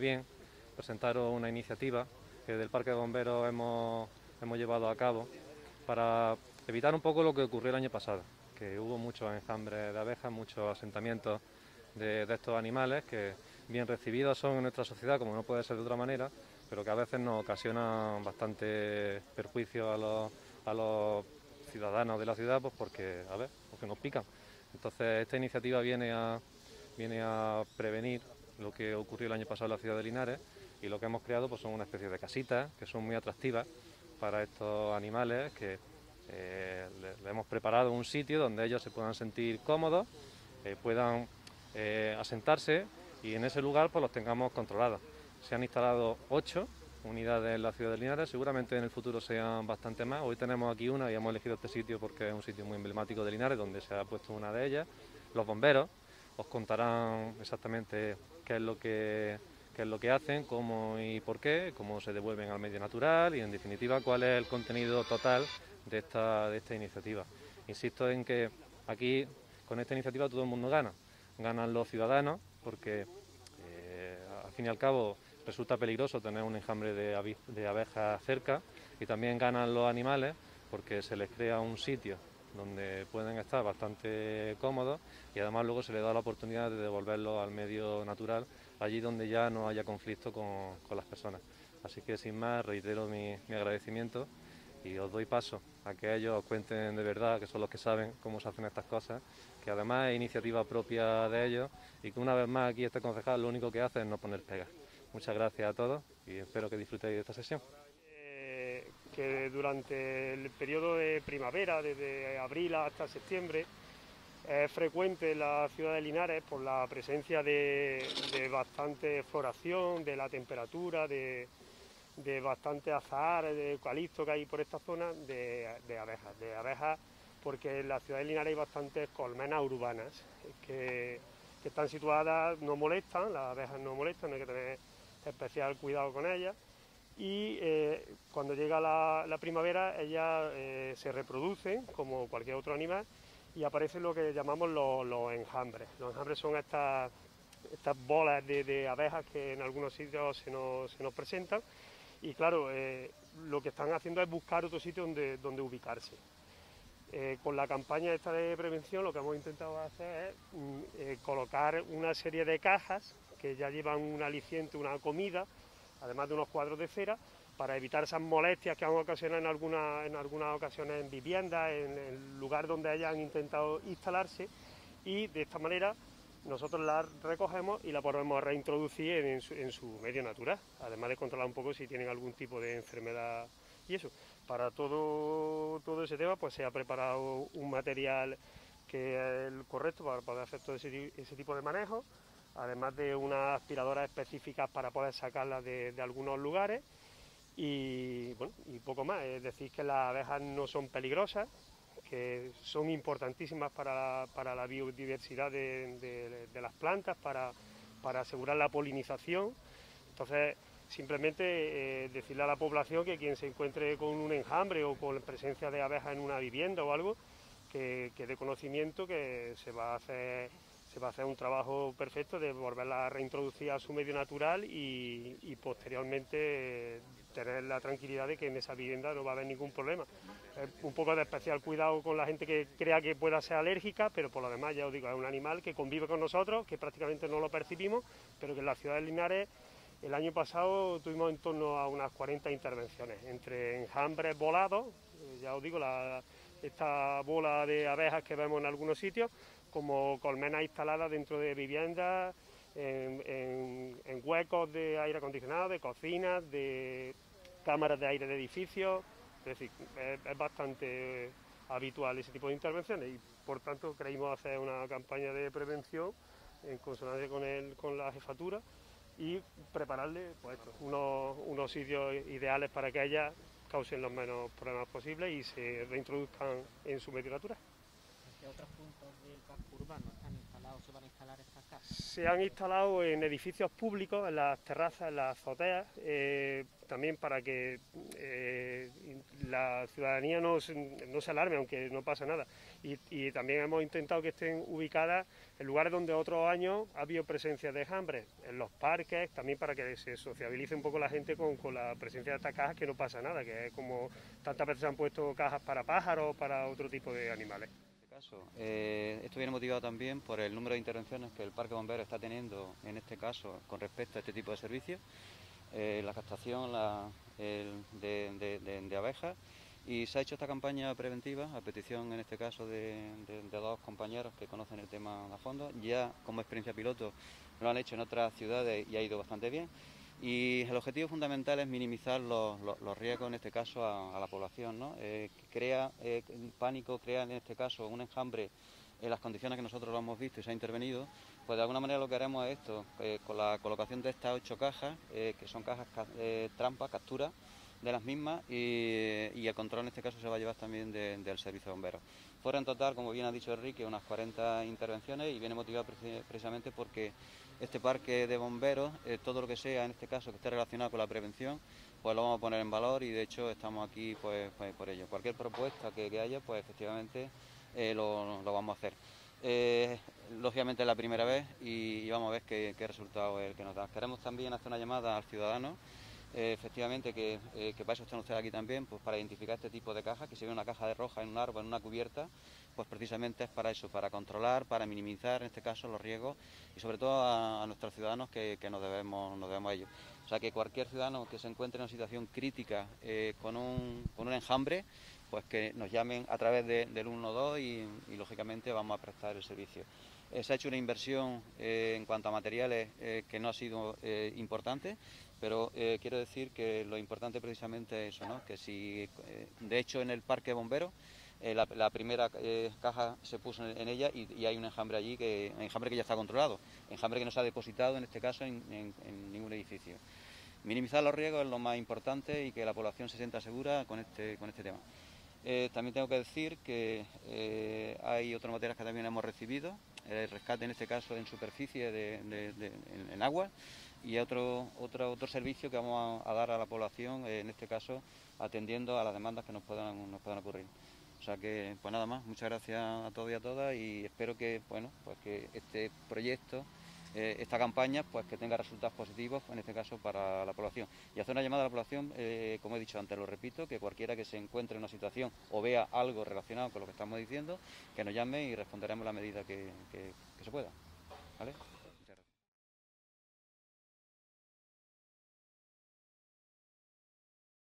bien presentaros una iniciativa que del Parque de Bomberos hemos, hemos llevado a cabo para evitar un poco lo que ocurrió el año pasado, que hubo muchos enjambres de abejas, muchos asentamientos de, estos animales que bien recibidos son en nuestra sociedad, como no puede ser de otra manera, pero que a veces nos ocasionan bastante perjuicio a los, a los ciudadanos de la ciudad, pues porque, a ver, porque nos pican. Entonces esta iniciativa viene a, viene a prevenir lo que ocurrió el año pasado en la ciudad de Linares y lo que hemos creado pues son una especie de casitas que son muy atractivas para estos animales que eh, le, hemos preparado un sitio donde ellos se puedan sentir cómodos, eh, puedan eh, asentarse y en ese lugar pues los tengamos controlados. Se han instalado ocho unidades en la ciudad de Linares, seguramente en el futuro sean bastante más. Hoy tenemos aquí una y hemos elegido este sitio porque es un sitio muy emblemático de Linares donde se ha puesto una de ellas. Los bomberos os contarán exactamente qué es lo que qué es lo que hacen, cómo y por qué, cómo se devuelven al medio natural y en definitiva cuál es el contenido total de esta, de esta iniciativa. Insisto en que aquí con esta iniciativa todo el mundo gana. Ganan los ciudadanos porque eh, al fin y al cabo resulta peligroso tener un enjambre de, de abejas cerca y también ganan los animales porque se les crea un sitio donde pueden estar bastante cómodos y además luego se les da la oportunidad de devolverlos al medio natural, allí donde ya no haya conflicto con, las personas. Así que sin más reitero mi, agradecimiento y os doy paso a que ellos os cuenten de verdad, que son los que saben cómo se hacen estas cosas, que además es iniciativa propia de ellos y que una vez más aquí este concejal lo único que hace es no poner pegas. Muchas gracias a todos y espero que disfrutéis de esta sesión que durante el periodo de primavera, desde abril hasta septiembre, es frecuente en la ciudad de Linares por la presencia de, bastante floración, de la temperatura, de, bastante azahar, de eucalipto que hay por esta zona, de, abejas. De abejas porque en la ciudad de Linares hay bastantes colmenas urbanas que, están situadas, no molestan, las abejas no molestan, no hay que tener especial cuidado con ellas y eh, cuando llega la, primavera ellas eh, se reproducen como cualquier otro animal y aparecen lo que llamamos los, enjambres. Los enjambres son estas, bolas de, abejas que en algunos sitios se nos, presentan y claro, eh, lo que están haciendo es buscar otro sitio donde, donde ubicarse. con la campaña esta de prevención lo que hemos intentado hacer es mm, colocar una serie de cajas que ya llevan un aliciente, una comida, además de unos cuadros de cera, para evitar esas molestias que han ocasionado en, alguna, en algunas ocasiones en viviendas, en el lugar donde hayan intentado instalarse y de esta manera nosotros la recogemos y la podemos reintroducir en su, medio natural, además de controlar un poco si tienen algún tipo de enfermedad y eso. Para todo, todo ese tema pues se ha preparado un material que es el correcto para poder hacer todo ese tipo de manejo además de unas aspiradoras específicas para poder sacarlas de, algunos lugares y, bueno, y poco más. Es decir, que las abejas no son peligrosas, que son importantísimas para la, biodiversidad de, las plantas, para, asegurar la polinización. Entonces, simplemente eh, decirle a la población que quien se encuentre con un enjambre o con presencia de abejas en una vivienda o algo, que, que dé conocimiento que se va a hacer se va a hacer un trabajo perfecto de volverla a reintroducir a su medio natural y, posteriormente tener la tranquilidad de que en esa vivienda no va a haber ningún problema. un poco de especial cuidado con la gente que crea que pueda ser alérgica, pero por lo demás ya os digo, es un animal que convive con nosotros, que prácticamente no lo percibimos, pero que en la ciudad de Linares el año pasado tuvimos en torno a unas 40 intervenciones, entre enjambres volados, eh, ya os digo, esta bola de abejas que vemos en algunos sitios, como colmenas instaladas dentro de viviendas, en, huecos de aire acondicionado, de cocinas, de cámaras de aire de edificios. Es decir, es, bastante habitual ese tipo de intervenciones y por tanto creímos hacer una campaña de prevención en consonancia con, el, con la jefatura y prepararle pues, unos, unos sitios ideales para que ellas causen los menos problemas posibles y se reintroduzcan en su medio natural. ¿Qué otros puntos del casco urbano están instalados, se van a instalar estas casas? Se han instalado en edificios públicos, en las terrazas, en las azoteas, eh, también para que eh, la ciudadanía no, se alarme, aunque no pasa nada. Y, también hemos intentado que estén ubicadas en lugares donde otros años ha habido presencia de enjambres, en los parques, también para que se sociabilice un poco la gente con, la presencia de estas cajas, que no pasa nada, que es como tantas veces se han puesto cajas para pájaros, para otro tipo de animales. Eh, esto viene motivado también por el número de intervenciones que el Parque Bombero está teniendo en este caso con respecto a este tipo de servicios, eh, la captación de, abejas y se ha hecho esta campaña preventiva a petición en este caso de, dos compañeros que conocen el tema a fondo. Ya como experiencia piloto lo han hecho en otras ciudades y ha ido bastante bien. Y el objetivo fundamental es minimizar los, riesgos, en este caso, a, la población. ¿no? Eh, crea eh, pánico, crea en este caso un enjambre en las condiciones que nosotros lo hemos visto y se ha intervenido, pues de alguna manera lo que haremos es esto, eh, con la colocación de estas ocho cajas, que son cajas trampa, captura de las mismas, y, el control en este caso se va a llevar también del servicio de bomberos. Fueron en total, como bien ha dicho Enrique, unas 40 intervenciones y viene motivado precisamente porque este parque de bomberos, eh, todo lo que sea, en este caso, que esté relacionado con la prevención, pues lo vamos a poner en valor y de hecho estamos aquí pues, pues por ello. Cualquier propuesta que, haya, pues efectivamente eh, lo, vamos a hacer. Eh, lógicamente es la primera vez y, vamos a ver qué, qué resultado es el que nos da. Queremos también hacer una llamada al ciudadano eh, efectivamente, que, eh, que, para eso están ustedes aquí también, pues para identificar este tipo de cajas, que si ve una caja de roja en un árbol, en una cubierta, pues precisamente es para eso, para controlar, para minimizar en este caso los riesgos y sobre todo a, nuestros ciudadanos que, nos, debemos, nos debemos a ellos. O sea que cualquier ciudadano que se encuentre en una situación crítica eh, con, un, con un enjambre, pues que nos llamen a través del 112 y, y lógicamente vamos a prestar el servicio. Se ha hecho una inversión en cuanto a materiales que no ha sido importante, pero eh, quiero decir que lo importante precisamente es eso, que si, eh, de hecho en el parque bombero, eh, la, primera caja se puso en, ella y, hay un enjambre allí, que, enjambre que ya está controlado, enjambre que no se ha depositado en este caso en, ningún edificio. Minimizar los riesgos es lo más importante y que la población se sienta segura con este, con este tema. también tengo que decir que hay otras materias que también hemos recibido, el rescate en este caso en superficie de, en agua, y otro, otro, otro servicio que vamos a, dar a la población, eh, en este caso atendiendo a las demandas que nos puedan, nos puedan ocurrir. O sea que, pues nada más, muchas gracias a todos y a todas y espero que, bueno, pues que este proyecto, eh, esta campaña, pues que tenga resultados positivos, en este caso para la población. Y hacer una llamada a la población, eh, como he dicho antes, lo repito, que cualquiera que se encuentre en una situación o vea algo relacionado con lo que estamos diciendo, que nos llame y responderemos la medida que, que se pueda. ¿Vale?